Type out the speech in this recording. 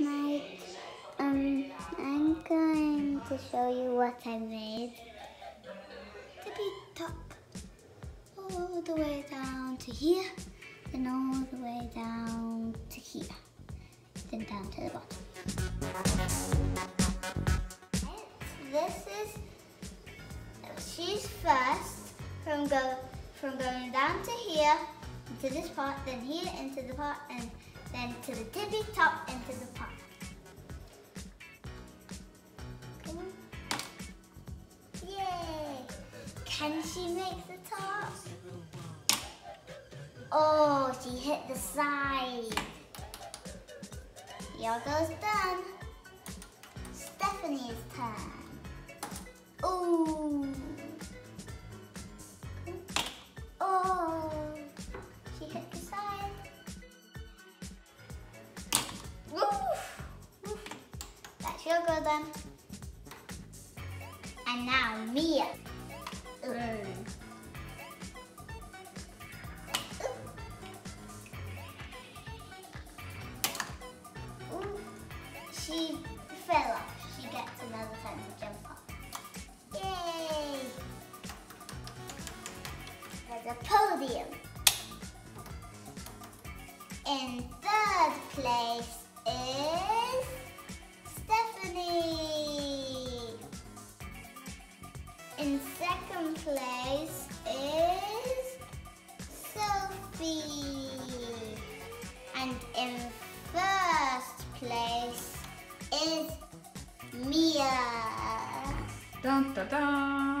night. Um, I'm going to show you what I made. Tippy top, all the way down to here, then all the way down to here, then down to the bottom. This is she's first from go from going down to here into this part, then here into the part, and then to the tippy top and to the. Come. Yay! Can she make the top? Oh, she hit the side. Your goes done. Stephanie's turn. That's your go done. And now Mia. Ooh. Ooh. She fell off. She gets another time to jump up. Yay! There's a podium. In third place is In second place is Sophie. And in first place is Mia. Dun, dun, dun.